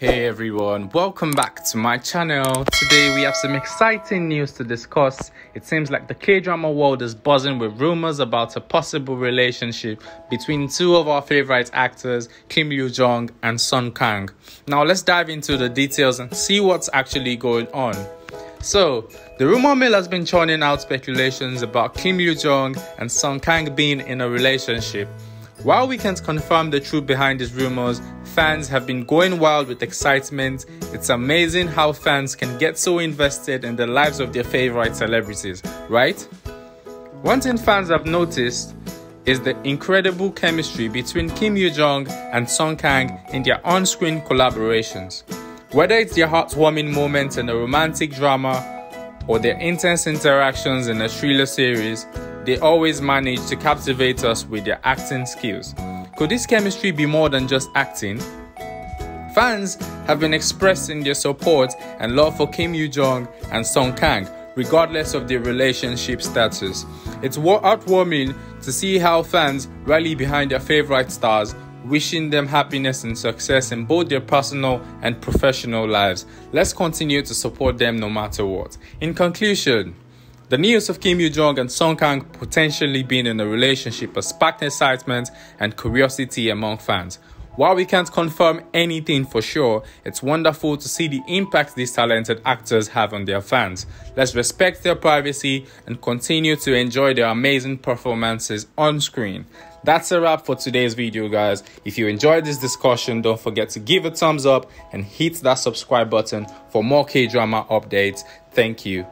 Hey everyone, welcome back to my channel. Today we have some exciting news to discuss. It seems like the K-drama world is buzzing with rumors about a possible relationship between two of our favorite actors, Kim Yoo Jung and Song Kang. Now let's dive into the details and see what's actually going on. So, the rumor mill has been churning out speculations about Kim Yoo Jung and Song Kang being in a relationship. While we can't confirm the truth behind these rumors, fans have been going wild with excitement. It's amazing how fans can get so invested in the lives of their favorite celebrities, right? One thing fans have noticed is the incredible chemistry between Kim Yoo Jung and Song Kang in their on screen collaborations. Whether it's their heartwarming moments in a romantic drama or their intense interactions in a thriller series, they always manage to captivate us with their acting skills. Could this chemistry be more than just acting? Fans have been expressing their support and love for Kim Yoo Jung and Song Kang, regardless of their relationship status. It's heartwarming to see how fans rally behind their favorite stars, wishing them happiness and success in both their personal and professional lives. Let's continue to support them no matter what. In conclusion, the news of Kim Yoo Jung and Song Kang potentially being in a relationship has sparked excitement and curiosity among fans. While we can't confirm anything for sure, it's wonderful to see the impact these talented actors have on their fans. Let's respect their privacy and continue to enjoy their amazing performances on screen. That's a wrap for today's video guys. If you enjoyed this discussion, don't forget to give a thumbs up and hit that subscribe button for more K-drama updates. Thank you.